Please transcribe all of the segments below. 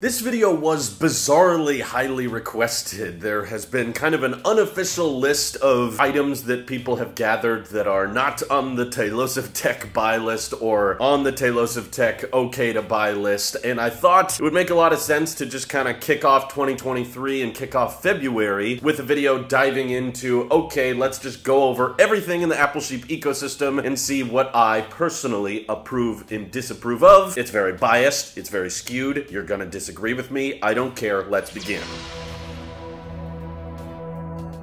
This video was bizarrely highly requested. There has been kind of an unofficial list of items that people have gathered that are not on the Tailosive Tech buy list or on the Tailosive Tech okay to buy list, and I thought it would make a lot of sense to just kind of kick off 2023 and kick off February with a video diving into, okay, let's just go over everything in the Apple Sheep ecosystem and see what I personally approve and disapprove of. It's very biased, it's very skewed, you're gonna disagree disagree with me, I don't care, let's begin.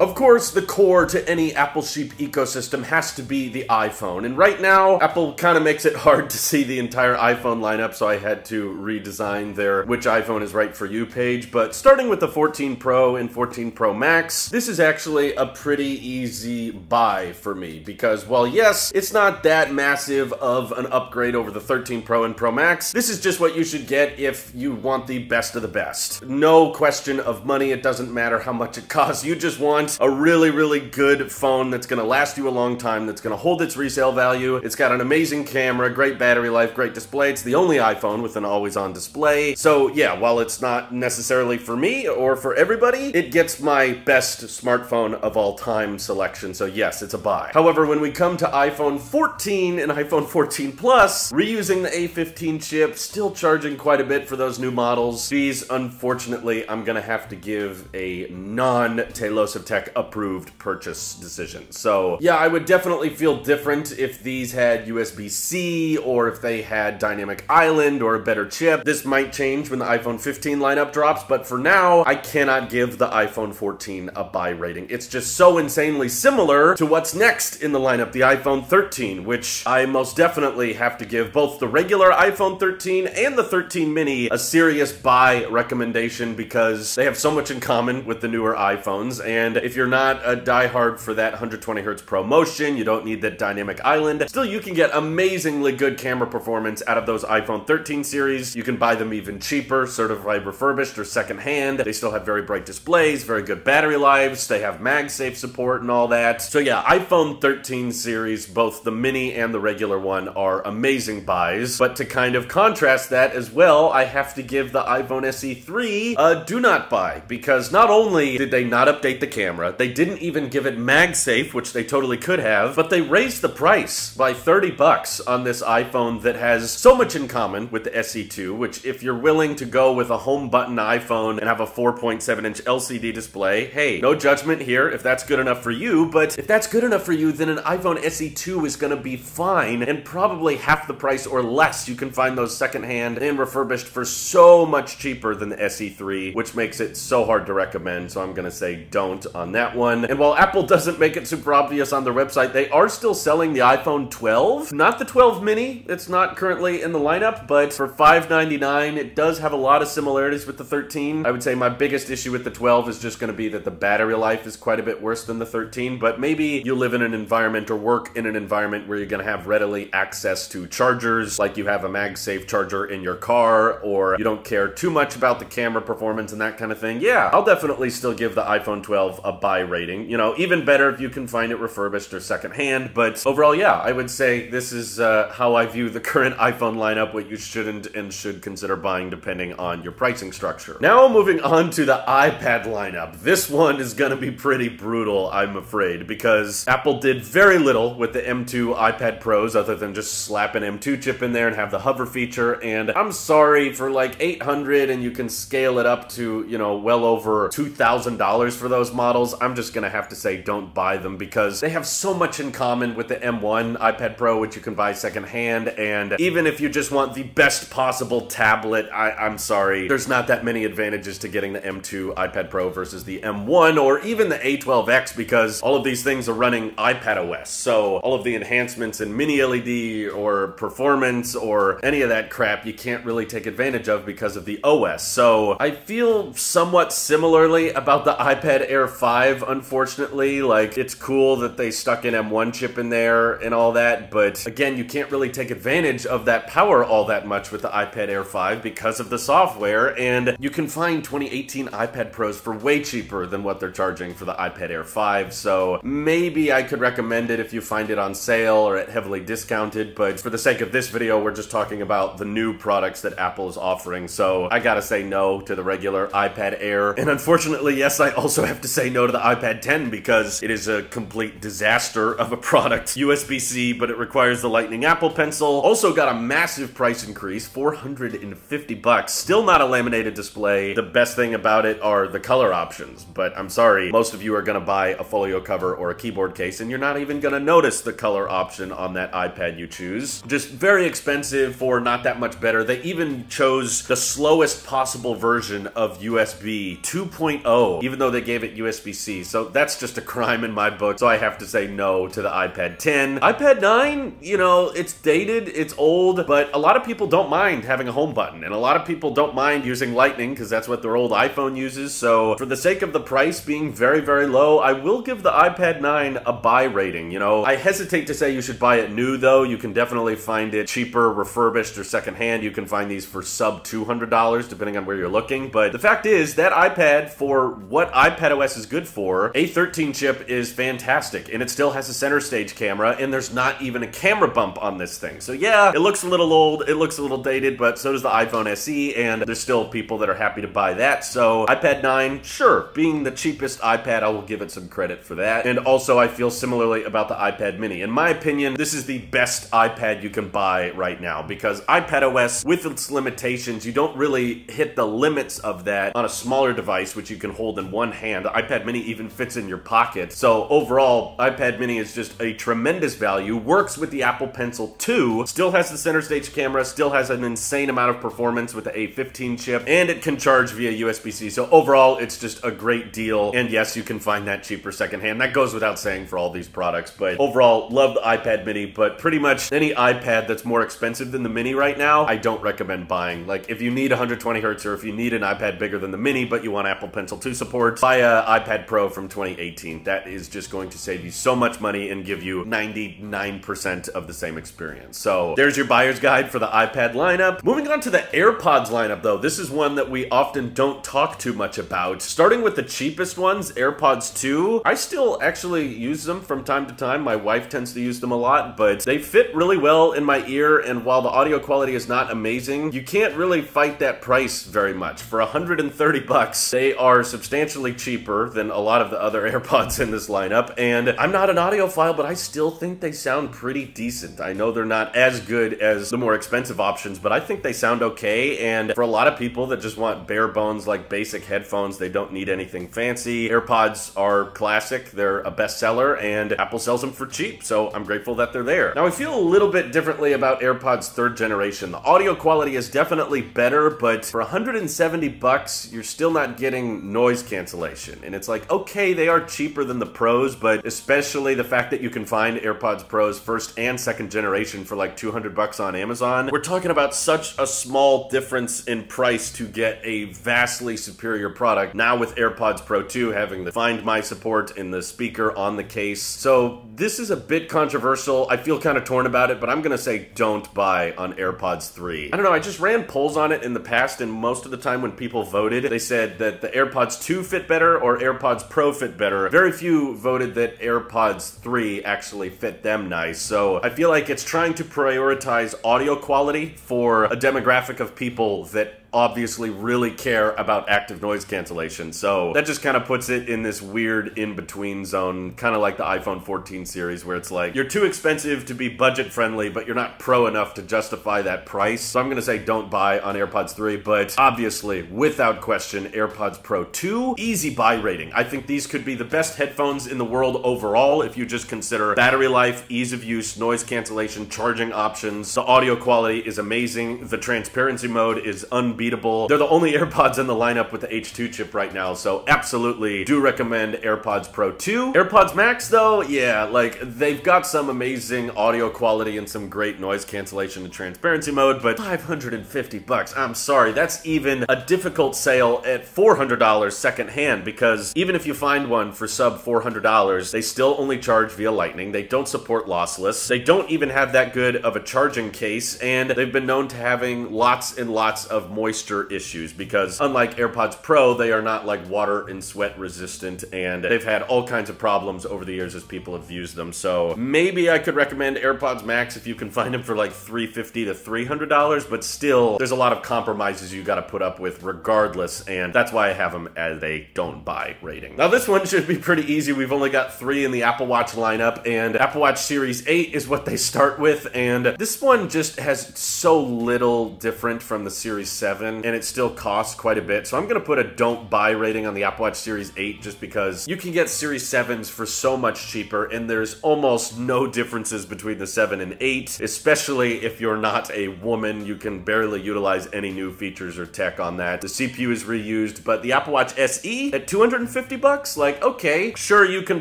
Of course, the core to any Apple sheep ecosystem has to be the iPhone, and right now, Apple kind of makes it hard to see the entire iPhone lineup, so I had to redesign their which iPhone is right for you page, but starting with the 14 Pro and 14 Pro Max, this is actually a pretty easy buy for me, because while yes, it's not that massive of an upgrade over the 13 Pro and Pro Max, this is just what you should get if you want the best of the best. No question of money, it doesn't matter how much it costs, you just want a really, really good phone that's gonna last you a long time, that's gonna hold its resale value. It's got an amazing camera, great battery life, great display. It's the only iPhone with an always-on display. So yeah, while it's not necessarily for me or for everybody, it gets my best smartphone of all time selection. So yes, it's a buy. However, when we come to iPhone 14 and iPhone 14 Plus, reusing the A15 chip, still charging quite a bit for those new models. These, unfortunately, I'm gonna have to give a non-Tailosive Tech approved purchase decision. So yeah, I would definitely feel different if these had USB-C or if they had Dynamic Island or a better chip. This might change when the iPhone 15 lineup drops, but for now, I cannot give the iPhone 14 a buy rating. It's just so insanely similar to what's next in the lineup, the iPhone 13, which I most definitely have to give both the regular iPhone 13 and the 13 mini a serious buy recommendation because they have so much in common with the newer iPhones, and if you're not a diehard for that 120 hertz ProMotion, you don't need that dynamic island. Still, you can get amazingly good camera performance out of those iPhone 13 series. You can buy them even cheaper, certified refurbished or secondhand. They still have very bright displays, very good battery lives. They have MagSafe support and all that. So yeah, iPhone 13 series, both the mini and the regular one, are amazing buys. But to kind of contrast that as well, I have to give the iPhone SE3 a do not buy because not only did they not update the camera, camera. They didn't even give it MagSafe, which they totally could have, but they raised the price by 30 bucks on this iPhone that has so much in common with the SE2, which if you're willing to go with a home button iPhone and have a 4.7 inch LCD display, hey, no judgment here if that's good enough for you, but if that's good enough for you, then an iPhone SE2 is gonna be fine and probably half the price or less. You can find those secondhand and refurbished for so much cheaper than the SE3, which makes it so hard to recommend, so I'm gonna say don't on that one. And while Apple doesn't make it super obvious on their website, they are still selling the iPhone 12. Not the 12 mini, it's not currently in the lineup, but for 599, it does have a lot of similarities with the 13. I would say my biggest issue with the 12 is just going to be that the battery life is quite a bit worse than the 13, but maybe you live in an environment or work in an environment where you're going to have readily access to chargers, like you have a MagSafe charger in your car, or you don't care too much about the camera performance and that kind of thing. Yeah, I'll definitely still give the iPhone 12 a buy rating. You know, even better if you can find it refurbished or secondhand. But overall, yeah, I would say this is uh, how I view the current iPhone lineup, what you shouldn't and should consider buying depending on your pricing structure. Now moving on to the iPad lineup. This one is going to be pretty brutal, I'm afraid, because Apple did very little with the M2 iPad Pros other than just slap an M2 chip in there and have the hover feature. And I'm sorry for like 800 and you can scale it up to, you know, well over $2,000 for those models models, I'm just gonna have to say don't buy them because they have so much in common with the M1 iPad Pro, which you can buy secondhand. And even if you just want the best possible tablet, I, am sorry, there's not that many advantages to getting the M2 iPad Pro versus the M1 or even the A12X because all of these things are running iPad OS. So all of the enhancements in mini LED or performance or any of that crap you can't really take advantage of because of the OS. So I feel somewhat similarly about the iPad Air 5 5, unfortunately. Like, it's cool that they stuck an M1 chip in there and all that, but again, you can't really take advantage of that power all that much with the iPad Air 5 because of the software, and you can find 2018 iPad Pros for way cheaper than what they're charging for the iPad Air 5, so maybe I could recommend it if you find it on sale or at heavily discounted, but for the sake of this video, we're just talking about the new products that Apple is offering, so I gotta say no to the regular iPad Air, and unfortunately, yes, I also have to say no to the iPad 10 because it is a complete disaster of a product. USB-C, but it requires the Lightning Apple Pencil. Also got a massive price increase, 450 bucks. Still not a laminated display. The best thing about it are the color options, but I'm sorry, most of you are gonna buy a folio cover or a keyboard case and you're not even gonna notice the color option on that iPad you choose. Just very expensive for not that much better. They even chose the slowest possible version of USB 2.0, even though they gave it So that's just a crime in my book. So I have to say no to the iPad 10. iPad 9, you know, it's dated, it's old, but a lot of people don't mind having a home button, and a lot of people don't mind using Lightning because that's what their old iPhone uses. So for the sake of the price being very, very low, I will give the iPad 9 a buy rating. You know, I hesitate to say you should buy it new though. You can definitely find it cheaper, refurbished, or secondhand. You can find these for sub $200 depending on where you're looking. But the fact is, that iPad, for what iPad OS is good for, A13 chip is fantastic, and it still has a center stage camera, and there's not even a camera bump on this thing. So yeah, it looks a little old, it looks a little dated, but so does the iPhone SE, and there's still people that are happy to buy that. So iPad 9, sure, being the cheapest iPad, I will give it some credit for that. And also, I feel similarly about the iPad mini. In my opinion, this is the best iPad you can buy right now, because iPad OS, with its limitations, you don't really hit the limits of that on a smaller device, which you can hold in one hand. The iPad mini even fits in your pocket. So overall, iPad mini is just a tremendous value, works with the Apple Pencil 2, still has the center stage camera, still has an insane amount of performance with the A15 chip, and it can charge via USB-C. So overall, it's just a great deal. And yes, you can find that cheaper secondhand. That goes without saying for all these products, but overall, love the iPad mini, but pretty much any iPad that's more expensive than the mini right now, I don't recommend buying. Like if you need 120 hertz or if you need an iPad bigger than the mini, but you want Apple Pencil 2 support, buy a iPad Pro from 2018. That is just going to save you so much money and give you 99% of the same experience. So there's your buyer's guide for the iPad lineup. Moving on to the AirPods lineup though, this is one that we often don't talk too much about. Starting with the cheapest ones, AirPods 2, I still actually use them from time to time. My wife tends to use them a lot, but they fit really well in my ear and while the audio quality is not amazing, you can't really fight that price very much. For 130 bucks, they are substantially cheaper than a lot of the other AirPods in this lineup, and I'm not an audiophile, but I still think they sound pretty decent. I know they're not as good as the more expensive options, but I think they sound okay, and for a lot of people that just want bare bones, like basic headphones, they don't need anything fancy. AirPods are classic, they're a bestseller, and Apple sells them for cheap, so I'm grateful that they're there. Now, I feel a little bit differently about AirPods third generation. The audio quality is definitely better, but for 170 bucks, you're still not getting noise cancellation. And it's like, okay, they are cheaper than the Pros, but especially the fact that you can find AirPods Pros first and second generation for like 200 bucks on Amazon. We're talking about such a small difference in price to get a vastly superior product. Now with AirPods Pro 2 having the Find My support in the speaker on the case. So this is a bit controversial. I feel kind of torn about it, but I'm gonna say don't buy on AirPods 3. I don't know, I just ran polls on it in the past, and most of the time when people voted, they said that the AirPods 2 fit better or AirPods Pro fit better. Very few voted that AirPods 3 actually fit them nice. So I feel like it's trying to prioritize audio quality for a demographic of people that obviously really care about active noise cancellation. So that just kind of puts it in this weird in-between zone, kind of like the iPhone 14 series where it's like, you're too expensive to be budget friendly, but you're not pro enough to justify that price. So I'm gonna say don't buy on AirPods 3, but obviously, without question, AirPods Pro 2, easy buy rating. I think these could be the best headphones in the world overall if you just consider battery life, ease of use, noise cancellation, charging options. The audio quality is amazing. The transparency mode is unbelievable unbeatable. They're the only AirPods in the lineup with the H2 chip right now, so absolutely do recommend AirPods Pro 2. AirPods Max though, yeah, like they've got some amazing audio quality and some great noise cancellation and transparency mode, but 550 bucks, I'm sorry, that's even a difficult sale at $400 secondhand because even if you find one for sub $400, they still only charge via Lightning. They don't support lossless. They don't even have that good of a charging case, and they've been known to having lots and lots of moisture issues because unlike AirPods Pro, they are not like water and sweat resistant, and they've had all kinds of problems over the years as people have used them. So maybe I could recommend AirPods Max if you can find them for like 350 to $300, but still, there's a lot of compromises you gotta put up with regardless, and that's why I have them as a don't buy rating. Now this one should be pretty easy. We've only got three in the Apple Watch lineup, and Apple Watch Series 8 is what they start with, and this one just has so little different from the Series 7, and it still costs quite a bit. So I'm gonna put a don't buy rating on the Apple Watch Series 8 just because you can get Series 7s for so much cheaper, and there's almost no differences between the 7 and 8, especially if you're not a woman. You can barely utilize any new features or tech on that. The CPU is reused, but the Apple Watch SE at 250 bucks, like, okay, sure you can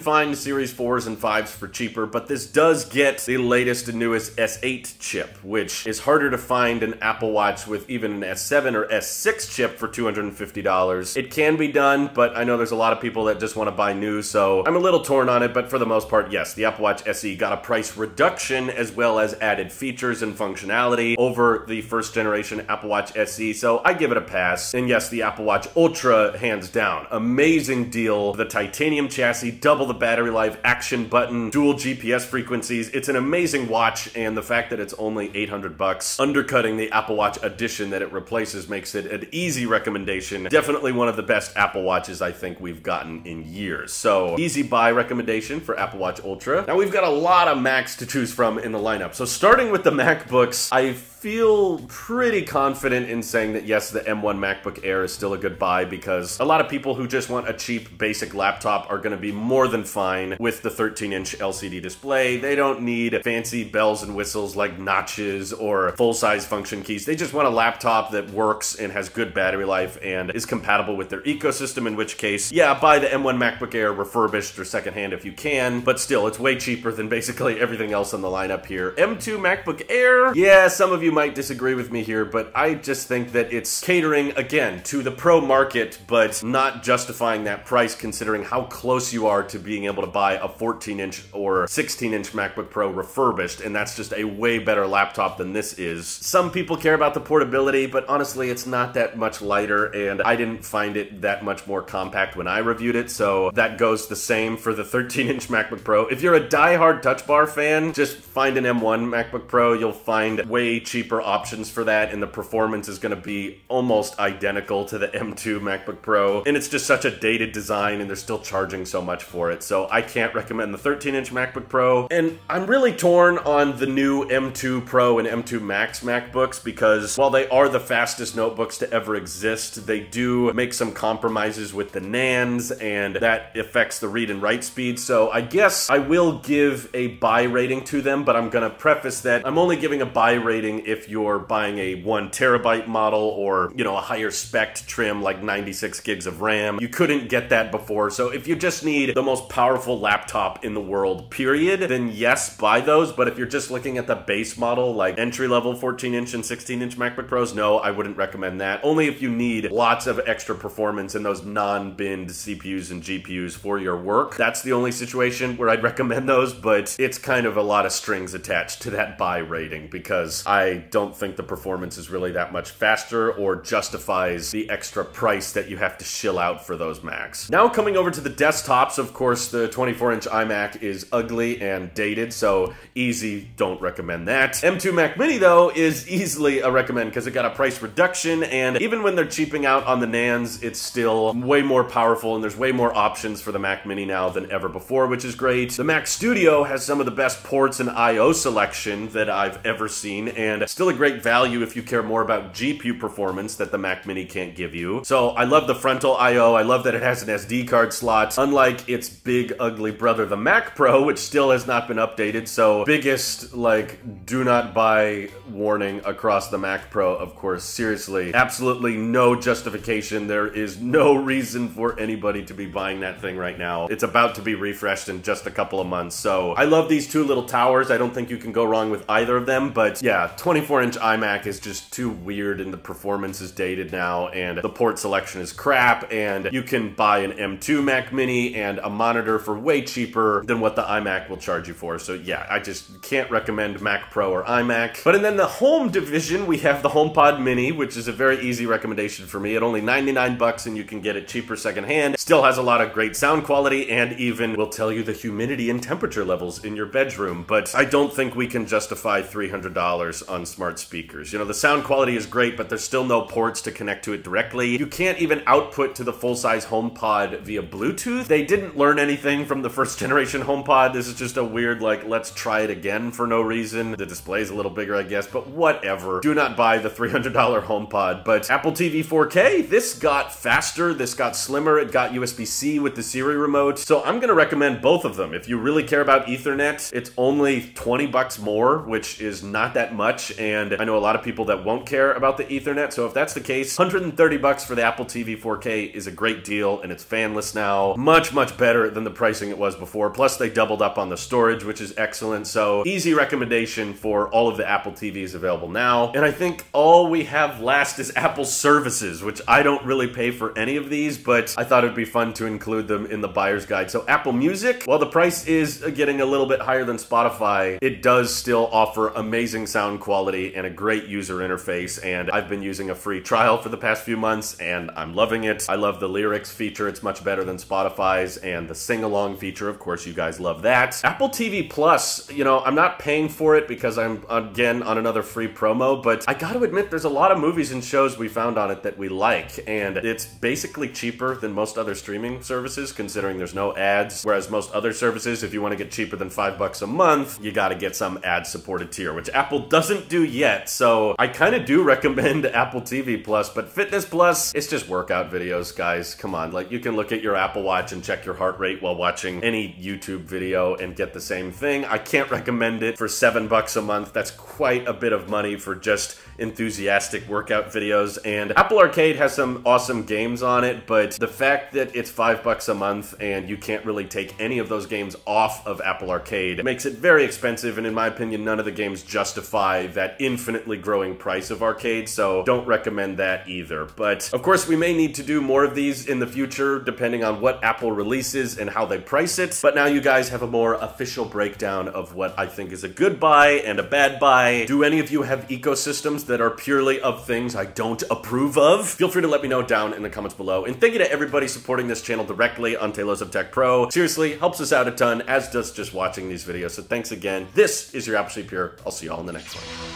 find Series 4s and 5s for cheaper, but this does get the latest and newest S8 chip, which is harder to find an Apple Watch with even an S7 or S6 chip for $250. It can be done, but I know there's a lot of people that just want to buy new, so I'm a little torn on it, but for the most part, yes, the Apple Watch SE got a price reduction as well as added features and functionality over the first generation Apple Watch SE, so I give it a pass. And yes, the Apple Watch Ultra, hands down, amazing deal. The titanium chassis, double the battery life, action button, dual GPS frequencies. It's an amazing watch, and the fact that it's only 800 bucks, undercutting the Apple Watch Edition that it replaces makes it an easy recommendation. Definitely one of the best Apple Watches I think we've gotten in years. So, easy buy recommendation for Apple Watch Ultra. Now we've got a lot of Macs to choose from in the lineup. So starting with the MacBooks, I feel pretty confident in saying that yes, the M1 MacBook Air is still a good buy because a lot of people who just want a cheap basic laptop are going to be more than fine with the 13 inch LCD display. They don't need fancy bells and whistles like notches or full size function keys. They just want a laptop that works and has good battery life and is compatible with their ecosystem, in which case, yeah, buy the M1 MacBook Air refurbished or secondhand if you can, but still, it's way cheaper than basically everything else on the lineup here. M2 MacBook Air, yeah, some of you you might disagree with me here, but I just think that it's catering, again, to the pro market, but not justifying that price considering how close you are to being able to buy a 14 inch or 16 inch MacBook Pro refurbished, and that's just a way better laptop than this is. Some people care about the portability, but honestly, it's not that much lighter, and I didn't find it that much more compact when I reviewed it, so that goes the same for the 13 inch MacBook Pro. If you're a die-hard Touch Bar fan, just find an M1 MacBook Pro, you'll find way cheaper cheaper options for that, and the performance is going to be almost identical to the M2 MacBook Pro. And it's just such a dated design, and they're still charging so much for it. So I can't recommend the 13 inch MacBook Pro. And I'm really torn on the new M2 Pro and M2 Max MacBooks because while they are the fastest notebooks to ever exist, they do make some compromises with the NANDs, and that affects the read and write speed. So I guess I will give a buy rating to them, but I'm going to preface that I'm only giving a buy rating if you're buying a one terabyte model or, you know, a higher spec trim like 96 gigs of RAM. You couldn't get that before. So if you just need the most powerful laptop in the world, period, then yes, buy those. But if you're just looking at the base model, like entry level 14 inch and 16 inch MacBook Pros, no, I wouldn't recommend that. Only if you need lots of extra performance in those non-binned CPUs and GPUs for your work. That's the only situation where I'd recommend those, but it's kind of a lot of strings attached to that buy rating because I don't think the performance is really that much faster or justifies the extra price that you have to shill out for those Macs. Now coming over to the desktops, of course, the 24-inch iMac is ugly and dated, so easy, don't recommend that. M2 Mac Mini, though, is easily a recommend because it got a price reduction, and even when they're cheaping out on the NANDs, it's still way more powerful, and there's way more options for the Mac Mini now than ever before, which is great. The Mac Studio has some of the best ports and I.O. selection that I've ever seen, and still a great value if you care more about GPU performance that the Mac Mini can't give you. So I love the frontal I.O. I love that it has an SD card slot, unlike its big ugly brother, the Mac Pro, which still has not been updated. So biggest, like, do not buy warning across the Mac Pro, of course. Seriously, absolutely no justification. There is no reason for anybody to be buying that thing right now. It's about to be refreshed in just a couple of months. So I love these two little towers. I don't think you can go wrong with either of them. But yeah, 24 inch iMac is just too weird and the performance is dated now and the port selection is crap. And you can buy an M2 Mac Mini and a monitor for way cheaper than what the iMac will charge you for. So yeah, I just can't recommend Mac Pro or iMac. But in then the home division, we have the HomePod Mini, which is a very easy recommendation for me at only 99 bucks and you can get it cheaper secondhand. Still has a lot of great sound quality and even will tell you the humidity and temperature levels in your bedroom. But I don't think we can justify $300 on smart speakers. You know, the sound quality is great, but there's still no ports to connect to it directly. You can't even output to the full-size HomePod via Bluetooth. They didn't learn anything from the first generation HomePod. This is just a weird, like, let's try it again for no reason. The display's a little bigger, I guess, but whatever. Do not buy the $300 HomePod. But Apple TV 4K, this got faster, this got slimmer, it got USB-C with the Siri remote. So I'm gonna recommend both of them. If you really care about Ethernet, it's only 20 bucks more, which is not that much. And I know a lot of people that won't care about the Ethernet. So if that's the case, 130 bucks for the Apple TV 4K is a great deal and it's fanless now. Much, much better than the pricing it was before. Plus they doubled up on the storage, which is excellent. So easy recommendation for all of the Apple TVs available now. And I think all we have last is Apple services, which I don't really pay for any of these, but I thought it'd be fun to include them in the buyer's guide. So Apple Music, while the price is uh, getting a little bit higher than Spotify, it does still offer amazing sound quality and a great user interface. And I've been using a free trial for the past few months and I'm loving it. I love the lyrics feature. It's much better than Spotify's and the sing along feature. Of course, you guys love that. Apple TV Plus, you know, I'm not paying for it because I'm again on another free promo, but I gotta admit there's a lot of movies and shows we found on it that we like. And it's basically cheaper than most other streaming services considering there's no ads. Whereas most other services, if you want to get cheaper than five bucks a month, you gotta get some ad supported tier, which Apple doesn't do yet. So I kind of do recommend Apple TV Plus, but Fitness Plus, it's just workout videos, guys. Come on, like you can look at your Apple Watch and check your heart rate while watching any YouTube video and get the same thing. I can't recommend it for seven bucks a month. That's quite a bit of money for just enthusiastic workout videos. And Apple Arcade has some awesome games on it, but the fact that it's five bucks a month and you can't really take any of those games off of Apple Arcade makes it very expensive. And in my opinion, none of the games justify that infinitely growing price of arcade. So don't recommend that either. But of course, we may need to do more of these in the future, depending on what Apple releases and how they price it. But now you guys have a more official breakdown of what I think is a good buy and a bad buy. Do any of you have ecosystems that are purely of things I don't approve of? Feel free to let me know down in the comments below. And thank you to everybody supporting this channel directly on Tailosive Tech Pro. Seriously, helps us out a ton, as does just watching these videos. So thanks again. This is your Sheep here. I'll see you all in the next one.